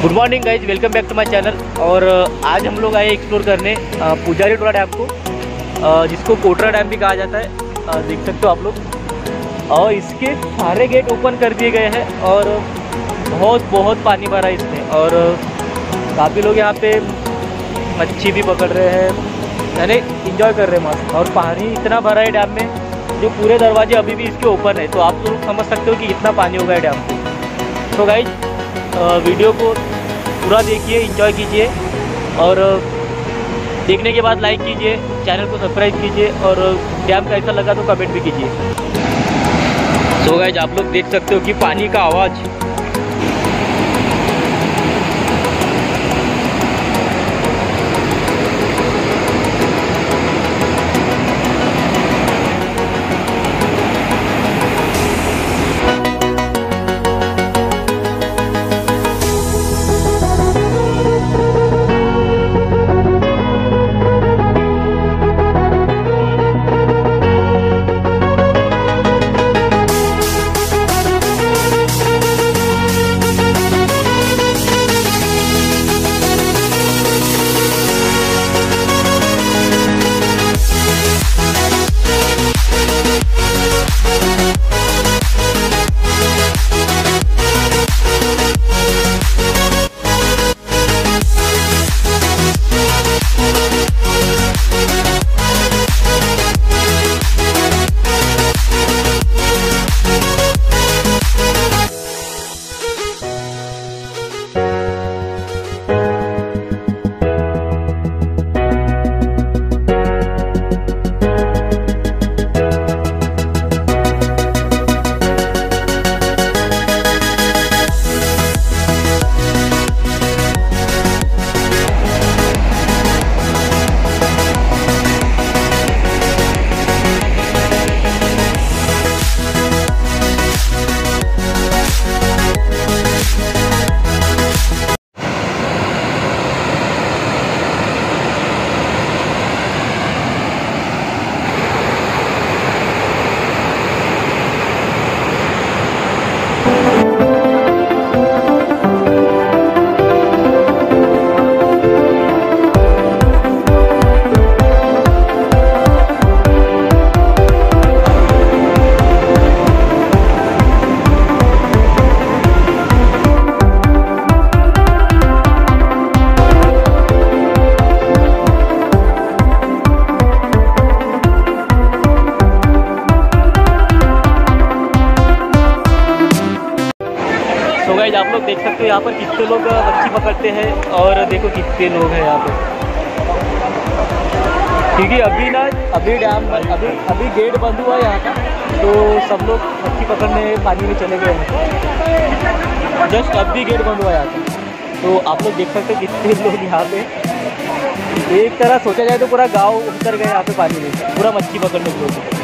Morning guys welcome back to my channel और आज हम लोग आए एक्सप्लोर करने पुजारी टोला डैम को जिसको कोटरा डैम भी कहा जाता है। देख सकते हो आप लोग। और इसके सारे गेट ओपन कर दिए गए हैं और बहुत बहुत पानी भरा है इसमें। और काफ़ी लोग यहाँ पे मच्छी भी पकड़ रहे हैं। यानी इंजॉय कर रहे हैं मस्त। और पानी इतना भरा है डैम में, जो पूरे दरवाजे अभी भी इसके ओपन है। तो आप लोग समझ सकते हो कि इतना पानी होगा है डैम को। तो गाइज़ वीडियो को पूरा देखिए इंजॉय कीजिए और देखने के बाद लाइक कीजिए चैनल को सब्सक्राइब कीजिए और डैम कैसा लगा तो कमेंट भी कीजिए। सो so गाइज़ आप लोग देख सकते हो कि पानी का आवाज़ गाइज़ आप लोग देख सकते हो यहाँ पर कितने लोग मच्छी पकड़ते हैं और देखो कितने लोग हैं यहाँ पे। क्योंकि अभी ना, अभी डैम अभी अभी गेट बंद हुआ है यहाँ का तो सब लोग मच्छी पकड़ने पानी में चले गए हैं। जस्ट अभी गेट बंद हुआ है यहाँ का। तो आप लोग देख सकते हो कितने लोग यहाँ पे। एक तरह सोचा जाए तो पूरा गाँव उतर गए यहाँ पे पानी में, पूरा मच्छी पकड़ने के लोग